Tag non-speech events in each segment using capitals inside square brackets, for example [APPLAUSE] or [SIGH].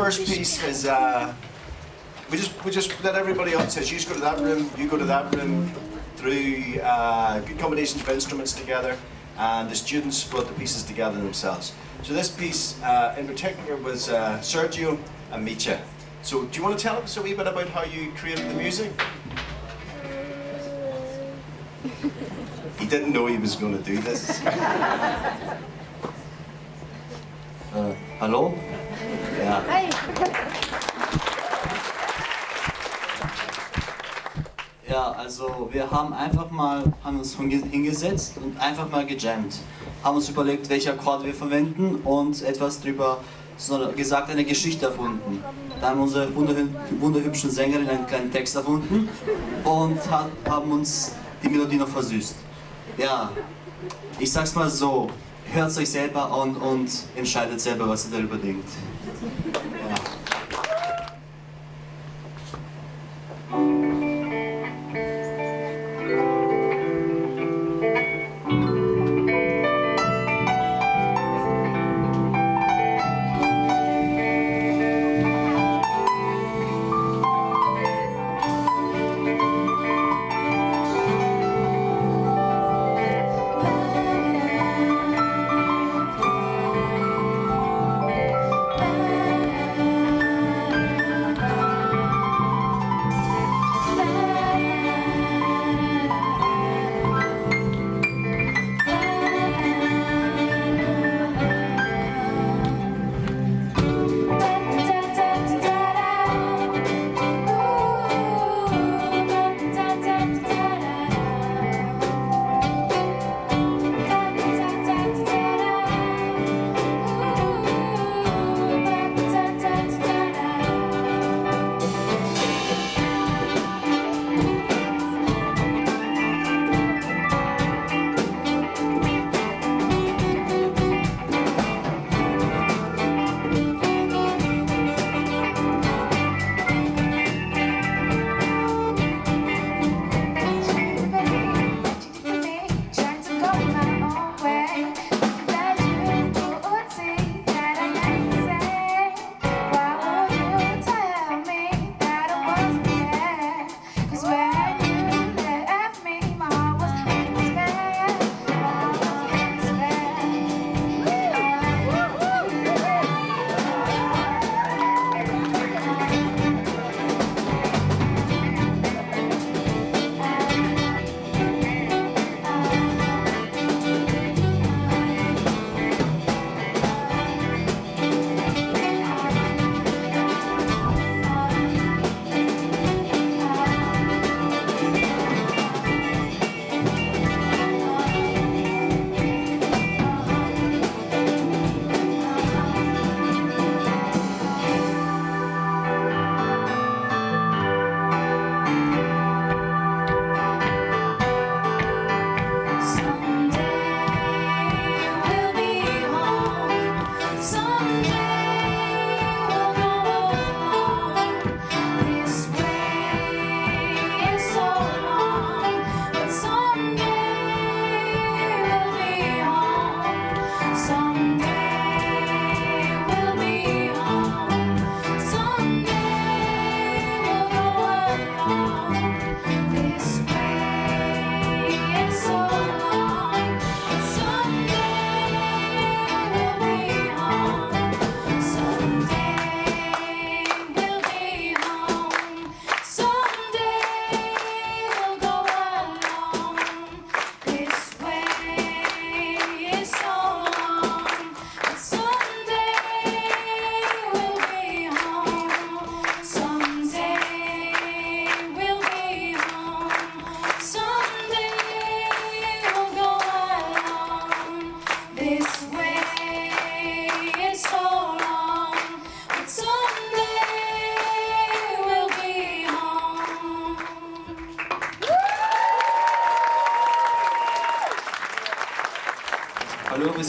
First piece is uh, we just we just let everybody up says you just go to that room, you go to that room through uh, good combinations of instruments together, and the students put the pieces together themselves. So this piece uh, in particular was uh, Sergio and Micha. So do you want to tell us a wee bit about how you created the music? He didn't know he was going to do this. [LAUGHS] Äh, Ja. Ja, also wir haben einfach mal, haben uns hinge- hingesetzt und einfach mal gejammt. Haben uns überlegt, welche Akkorde wir verwenden und etwas drüber gesagt, eine Geschichte erfunden. Da haben unsere wunderhü wunderhübschen Sängerin einen kleinen Text erfunden und haben uns die Melodie noch versüßt. Ja, ich sag's mal so, hört euch selber an und entscheidet selber, was ihr darüber denkt.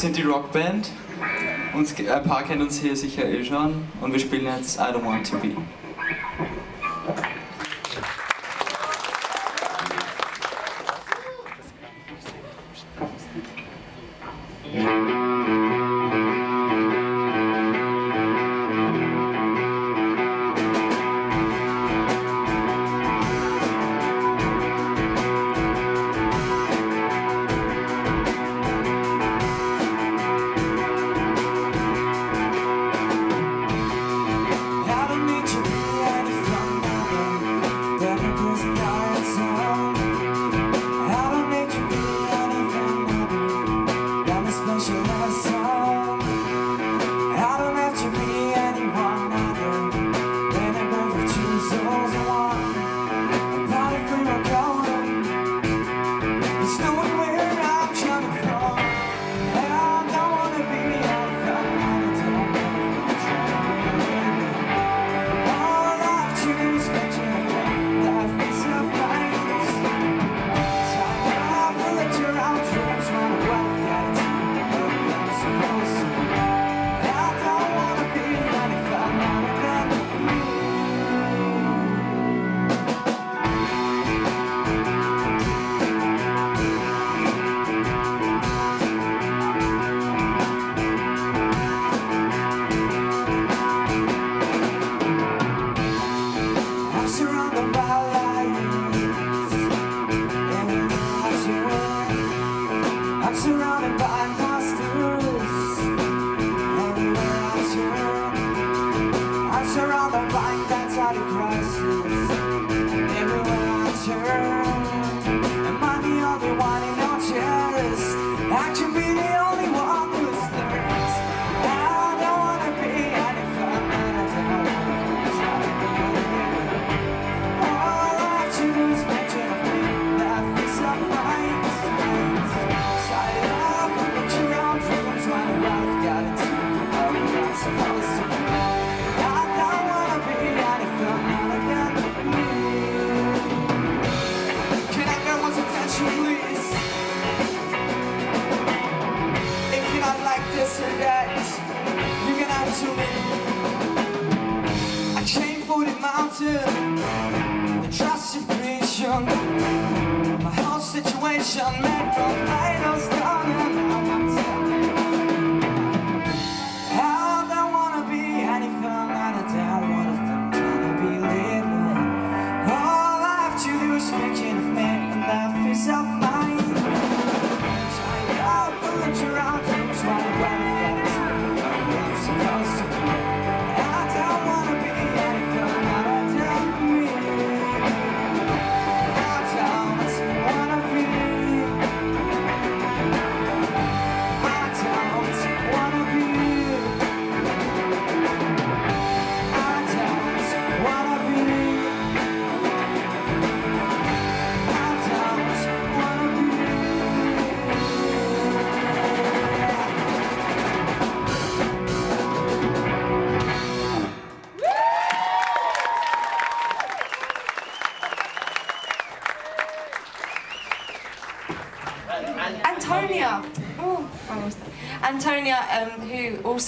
Sind die Rockband. Uns, ein paar kennen uns hier sicher eh schon und wir spielen jetzt I Don't Want to Be.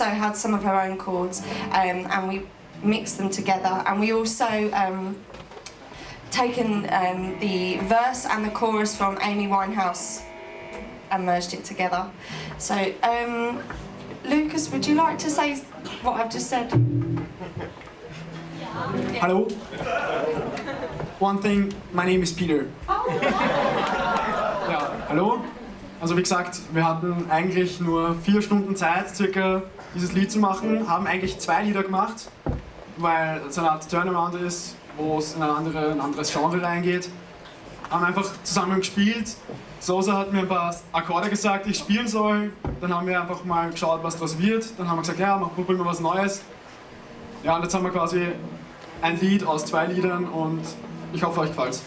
Also had some of her own chords, um, and we mixed them together, and we also um, taken um, the verse and the chorus from Amy Winehouse and merged it together. So, um, Lucas, would you like to say what I've just said? Hello. One thing, my name is Peter. Ja, hallo. Also wie gesagt, wir hatten eigentlich nur vier Stunden Zeit, circa dieses Lied zu machen, haben eigentlich zwei Lieder gemacht, weil es eine Art Turnaround ist, wo es in eine andere, ein anderes Genre reingeht. Haben einfach zusammen gespielt. Sosa hat mir ein paar Akkorde gesagt, die ich spielen soll. Dann haben wir einfach mal geschaut, was daraus wird. Dann haben wir gesagt, ja, mach probieren wir was Neues. Ja, und jetzt haben wir quasi ein Lied aus zwei Liedern und ich hoffe, euch gefällt's.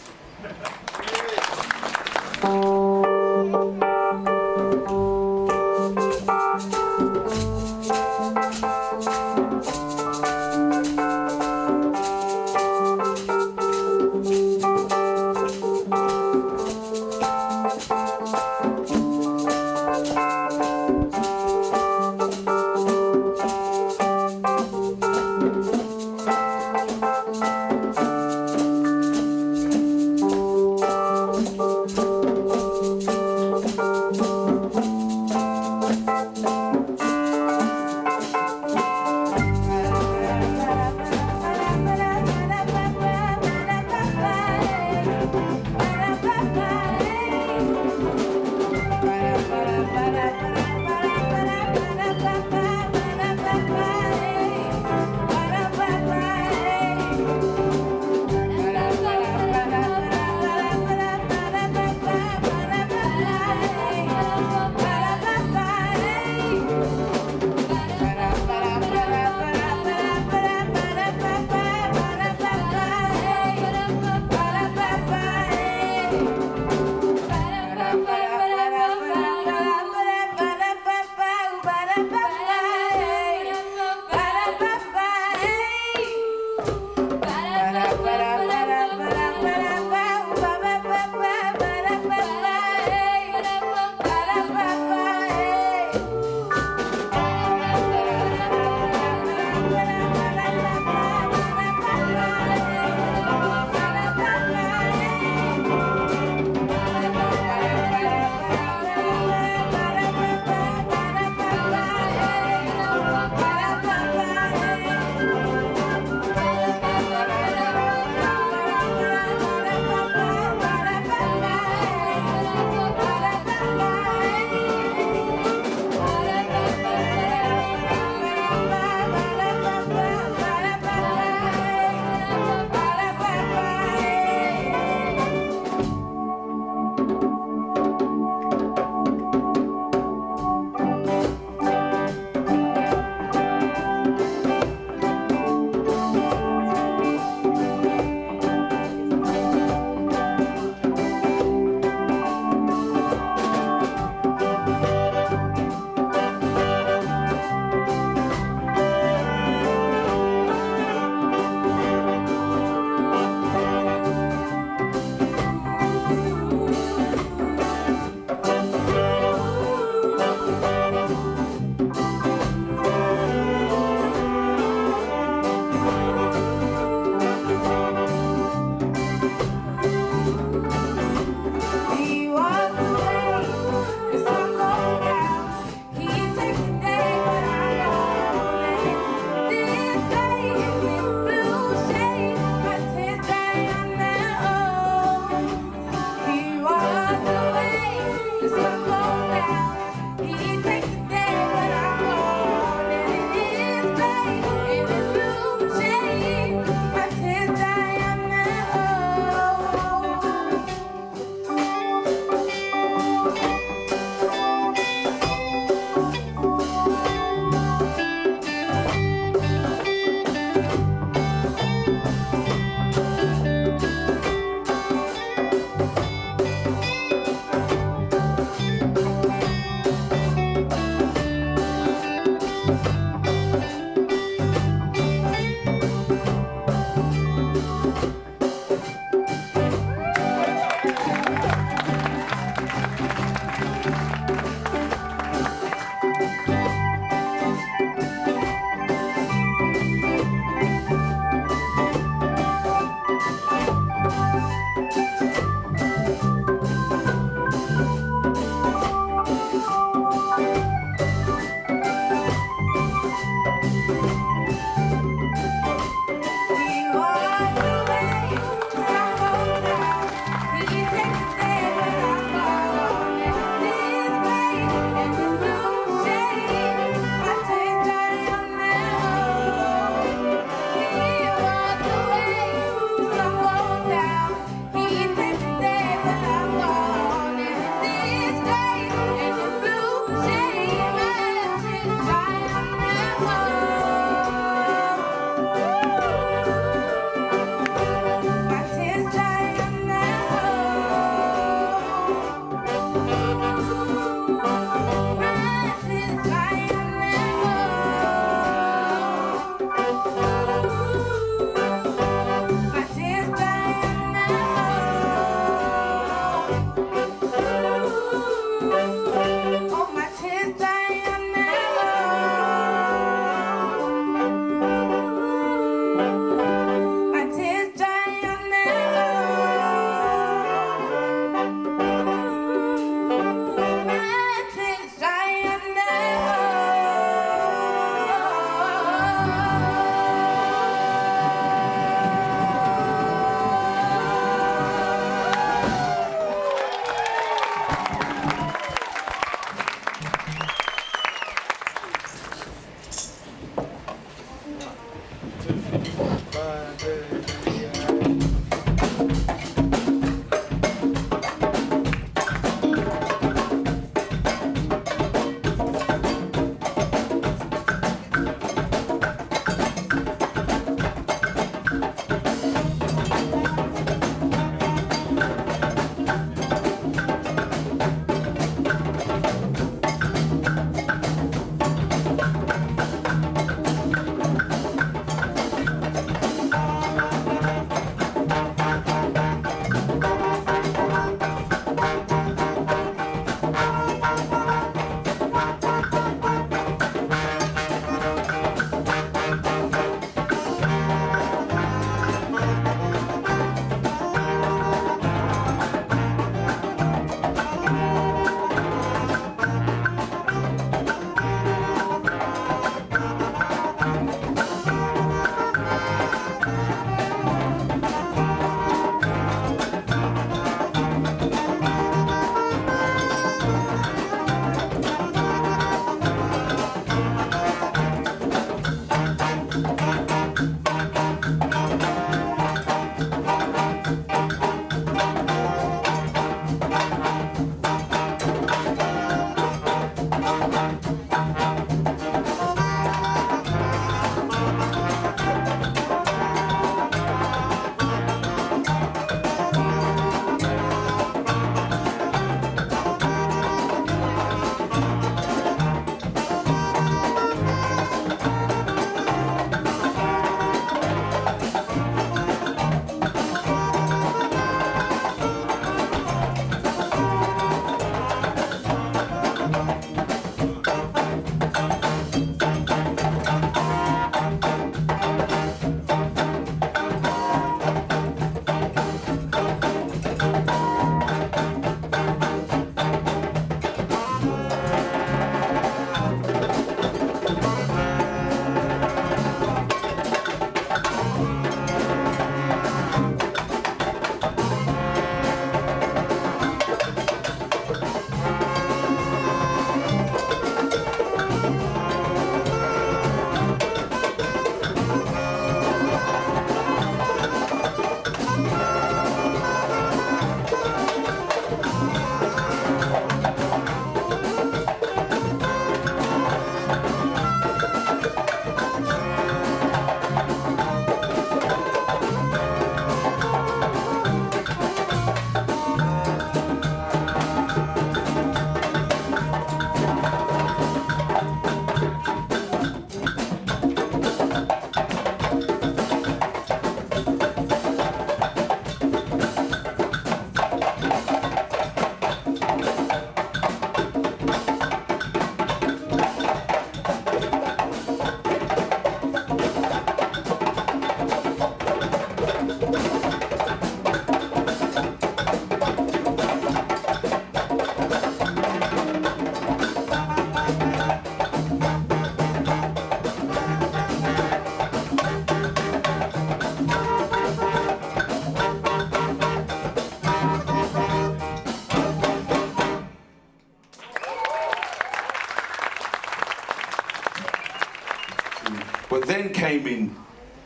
In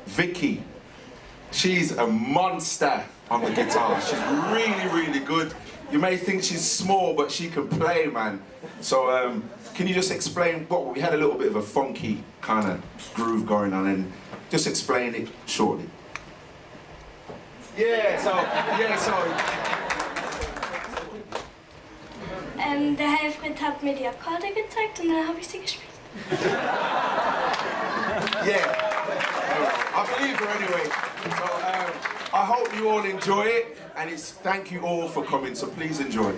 Vicky. She's a monster on the guitar. She's really, really good. You may think she's small, but she can play, man. So, um, can you just explain what we had a little bit of a funky kind of groove going on, and just explain it shortly. Yeah. So, yeah. So. Ähm, der Helfried hat mir die Akkorde gezeigt und dann habe ich sie gespielt. Yeah. I believe her anyway. So um, I hope you all enjoy it, and it's thank you all for coming. So please enjoy.